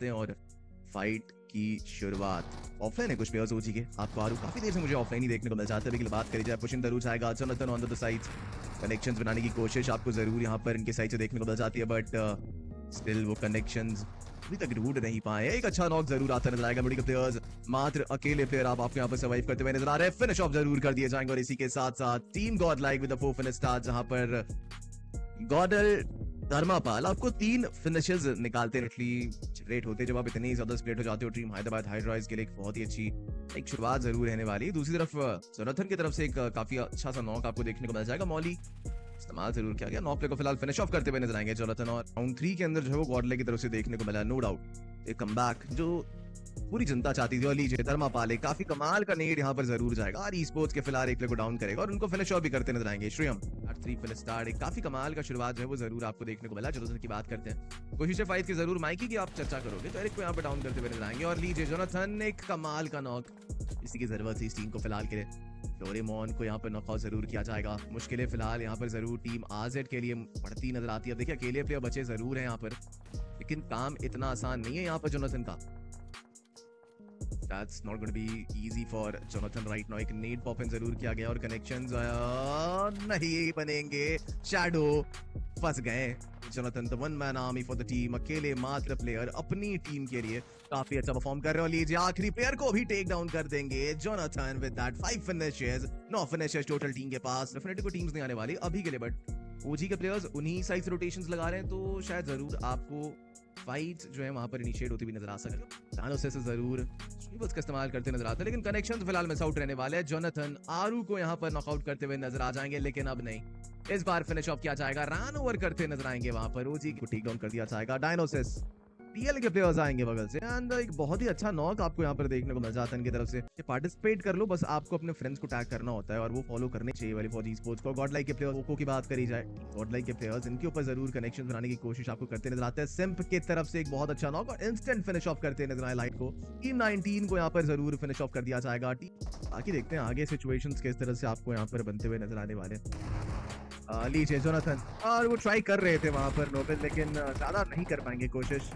जाते हैं और फाइट की शुरुआत ऑफलाइन है कुछ प्लेयर्स ओजी के। आपको आरू काफ़ी देर से मुझे ऑफलाइन ही देखने को मिल जाता है लेकिन बात करी जाए। पुशिन जाएगा Jonathan on the side connections बनाने की कोशिश आपको ज़रूर यहाँ पर इनके साइड से देखने को मिल जाती है बट स्टिल वो कनेक्शंस अभी तक ढूंढ नहीं पाए एक अच्छा नॉक ज़रूर आता नज़र आएगा मेडिकल प्लेयर्स मात्र अकेले प्लेयर आप आपको यहाँ पर सर्वाइव करते हुए नज़र आ रहे हैं। फिनिश ऑफ़ ज़रूर कर दिए जाएँगे और इसी के साथ साथ team Godlike with star जहाँ पर गॉडल धर्मापाल आपको तीन फिनिशेस निकालते रेट होते जब आप इतनी ज़्यादा स्प्लिट हो जाते हो टीम हैदराबाद हाइड्राइज के लिए एक बहुत ही अच्छी, एक शुरुआत ज़रूर रहने वाली है। दूसरी तरफ़ सोनाथन की तरफ़ से एक काफ़ी अच्छा सा नॉक आपको देखने को मिल जाएगा। मौली इस्तेमाल ज़रूर किया गया। नॉक प्ले को फ़िलहाल फिनिश ऑफ़ करते हुए नज़र आएँगे, जोनाथन, और राउंड थ्री के अंदर जो है वो गॉडले की तरफ़ से देखने को मिला नो डाउट एक कम जो पूरी जनता चाहती थी, और लीजिए, धर्मा पाले, काफ़ी कमाल का नेट यहाँ पर ज़रूर जाएगा, और स्पोर्ट्स के फ़िलहाल एक प्ले को डाउन करेगा, और उनको फिनिश ऑफ़ भी करते नज़र आएँगे। श्रीयम थ्री फिल स्टार एक काफ़ी कमाल का शुरुआत जो है वो ज़रूर आपको देखने को मिला। जोनाथन की बात करते हैं। कोशिश फाइट की ज़रूर, माइकी की आप चर्चा करोगे तो एरिक को यहाँ पर डाउन करते हुए नज़र आएँगे, और लीजिए, जोनाथन, एक कमाल का नॉक इसी की ज़रूरत थी इस टीम को फ़िलहाल के लिए। डोरेमोन को यहाँ पर नॉकआउट ज़रूर किया जाएगा। मुश्किलें फ़िलहाल यहाँ पर ज़रूर टीम आजेड के लिए बढ़ती नज़र आती है। देखिए, अकेले प्लेयर बचे ज़रूर है यहाँ पर। लेकिन काम इतना आसान नहीं है यहाँ पर जोनाथन का। That's not going to be easy for Jonathan right now. एक नेट पॉपिंग ज़रूर किया गया और कनेक्शंस नहीं बनेंगे। शैडो फंस गए। Jonathan the one man army for the team अकेले मात्र प्लेयर अपनी टीम के लिए काफ़ी अच्छा परफॉर्म कर रहे हो लीजिए आखिरी प्लेयर को भी टेक डाउन कर देंगे Jonathan with that five finishes no finishes total team के पास। डेफिनेटली को टीम्स नहीं आने वाली अभी के लिए बट ओजी के प्लेयर्स उन्हीं साइज़ रोटेशंस लगा रहे हैं तो शायद ज़रूर आपको फाइट जो है वहाँ पर इनिशिएट होती हुई नज़र आ सकती है। से ज़रूर का इस्तेमाल करते नज़र आते हैं, लेकिन कनेक्शंस फ़िलहाल मिस आउट रहने वाले हैं। जोनाथन आरू को यहाँ पर नॉकआउट करते हुए नज़र आ जाएँगे, लेकिन अब नहीं। इस बार फिनिश ऑफ़ किया जाएगा। रन ओवर करते नज़र आएँगे वहाँ पर। ओजी को टेक डाउन कर दिया जाएगा। डायनोसिस पीएल के प्लेयर्स आएँगे बगल से। एंड एक बहुत ही अच्छा नॉक आपको यहाँ पर देखने को मिल जाता है इनकी तरफ़ से। पार्टिसिपेट कर लो, बस आपको अपने फ्रेंड्स को टैग करना होता है और वो फॉलो करने चाहिए वाली फॉर स्पोर्ट्स को। गॉड लाइक के प्लेयर ओको की बात करी जाए गॉड लाइक के प्लेयर्स इनके ऊपर ज़रूर कनेक्शन बनाने की कोशिश आपको करते नज़र आते हैं। सिंप की तरफ़ से एक बहुत अच्छा नॉक और इंस्टेंट फिनिश ऑफ़ करते नज़र आए लाइट को। टीम नाइनटीन को यहाँ पर ज़रूर फिनिश ऑफ़ कर दिया जाएगा। बाकी देखते हैं आगे सिचुएशन किस तरह से आपको यहाँ पर बनते हुए नज़र आने वाले लीजिए, जोनाथन। और वो ट्राई कर रहे थे वहाँ पर नोबेल, लेकिन ज़्यादा नहीं कर पाएँगे कोशिश।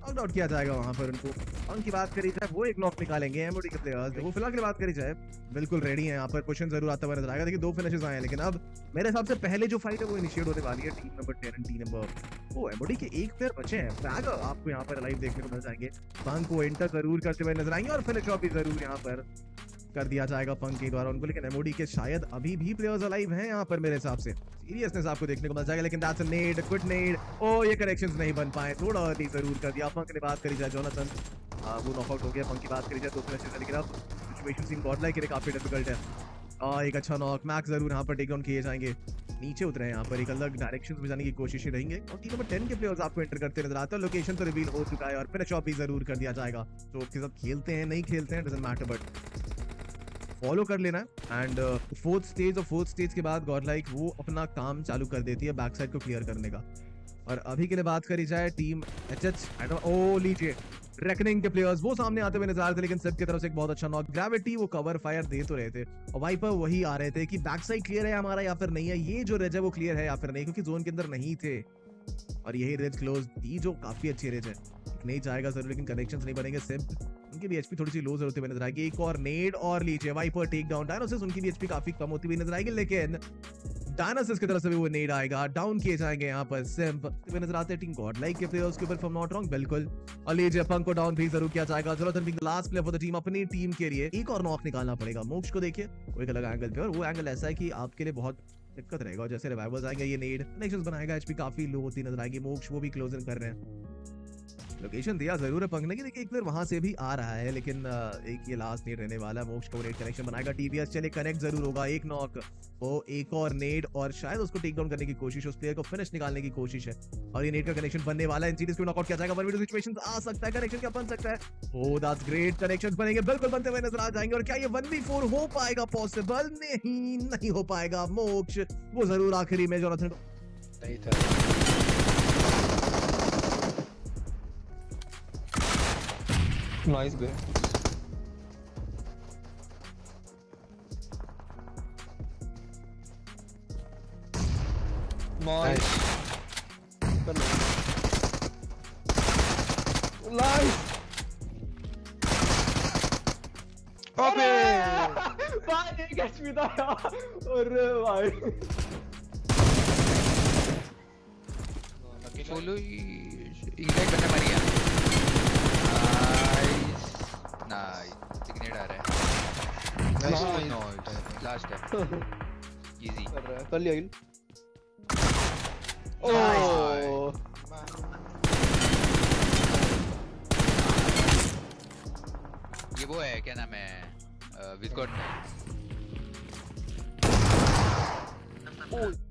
नॉक आउट किया जाएगा वहाँ पर उनको। उनकी बात करी जाए, वो एक नॉक निकालेंगे एमओडी के प्लेयर्स वो फ़िलहाल की बात करी जाए, बिल्कुल रेडी है। यहाँ पर क्वेश्चन ज़रूर आता हुआ नज़र आएगा। देखिए, दो फिनिशेस आए हैं, लेकिन अब मेरे हिसाब से पहले जो फाइट है, वो इनिशिएट होने वाली है team number 10 and team number वो एमओडी के एक प्लेयर बचे हैं। बैग आपको यहाँ पर लाइव देखने को मिल जाएँगे। पंक को एंटर ज़रूर करते हुए नज़र आएँगे, और फिनिश भी ज़रूर यहाँ पर कर दिया जाएगा पंख के द्वारा उनको लेकिन एमओडी के शायद अभी भी प्लेयर्स अलाइव हैं यहाँ पर मेरे हिसाब से। सीरियसनेस आपको देखने को मिल जाएगा लेकिन दैट्स नेड गुड नेड ओ ये कनेक्शंस नहीं बन पाए। थोड़ा अर्ली ज़रूर कर दिया। पंक ने बात करी जाए जोनाथन वो नॉकआउट हो गया पंक की बात करी जाए दूसरे से लेकिन अब सिचुएशन सिंह गॉड लाइक काफ़ी डिफ़िकल्ट है। आ, एक अच्छा नॉक मैक्स ज़रूर यहाँ पर टेक डाउन किए जाएँगे। नीचे उतरे हैं यहाँ पर एक अलग डायरेक्शन में जाने की कोशिश रहेंगे। और टीम नंबर टेन के प्लेयर्स आपको एंटर करते नज़र आते हैं लोकेशन तो रिवील हो चुका है और फिनिश ऑफ़ भी ज़रूर कर दिया जाएगा। तो उसके साथ खेलते हैं नहीं खेलते हैं डजेंट मैटर बट फॉलो कर लेना है एंड फोर्थ स्टेज और फोर्थ स्टेज के बाद गॉड लाइक वो अपना काम चालू कर देती है बैक साइड को क्लियर करने का। और अभी के लिए बात करी जाए टीम एच एच ओ लीजिए रेकनिंग के प्लेयर्स वो सामने आते हुए नज़र आ रहे थे लेकिन सब की तरफ़ से एक बहुत अच्छा नॉक ग्रेविटी वो कवर फायर दे तो रहे थे और वाइपर वही आ रहे थे कि बैक साइड क्लियर है हमारा या फिर नहीं है, ये जो रेज है वो क्लियर है या फिर नहीं, क्योंकि जोन के अंदर नहीं थे। और यही रेज क्लोज थी जो काफ़ी अच्छी रेज है। नहीं जाएगा ज़रूर, लेकिन कनेक्शन नहीं बनेंगे सिर्फ़ उनकी भी एचपी थोड़ी सी लो होती हुई नज़र आएगी एक और नेड और लीजिए वाइपर टेक डाउन डायनोसिस उनकी भी एचपी काफ़ी कम होती हुई नज़र आएगी, लेकिन डायनासिस की तरफ़ से भी वो नेड आएगा डाउन किए जाएँगे यहाँ पर सिंप नज़र आते हैं टीम गॉड लाइक के प्लेयर्स के ऊपर फ्रॉम नॉट रॉन्ग बिल्कुल। और लीजिए पंक को डाउन भी ज़रूर किया जाएगा। Jonathan being last player for the team अपनी टीम के लिए एक और नॉक निकालना पड़ेगा। मोक्ष को देखिए एक अलग एंगल पे और वो एंगल ऐसा है कि आपके लिए बहुत दिक्कत रहेगा जैसे रिवाइवल्स आएँगे, ये नेड कनेक्शंस बनाएगा एचपी काफ़ी लो होती नज़र आएगी। मोक्ष वो भी क्लोजिंग कर रहे हैं। लोकेशन दिया ज़रूर है पंखने की देखिए एक बार वहाँ से भी आ रहा है, लेकिन एक ये लास्ट नेट रहने वाला है मोक्ष को नेट कनेक्शन बनाएगा टीवीएस चले कनेक्ट ज़रूर होगा, एक नॉक वो एक और नेट और शायद उसको टेक डाउन करने की कोशिश, उस प्लेयर को फिनिश निकालने की कोशिश है। और ये नेट का कनेक्शन बनने वाला है सीरीज़ को नॉकआउट किया जाएगा वन सिचुएशन आ सकता है कनेक्शन क्या बन सकता है? ओ दैट्स ग्रेट कनेक्शन बनेंगे, बिल्कुल बनते हुए नज़र आ जाएँगे, और क्या ये वन वी फोर हो पाएगा? पॉसिबल नहीं नहीं हो पाएगा, मोक्ष, वो ज़रूर आखिरी में जोनाथन नहीं था। Nice be. Nice. नाइस अबे भाई एक एचपी था यार अरे भाई बोलो इग्नाइट बनने मारी यार नाइस आ रहा है नाइस. लास्ट है इजी कर रहा है कर लिया किल. ओह ये वो है क्या नाम है विस्कॉट ओह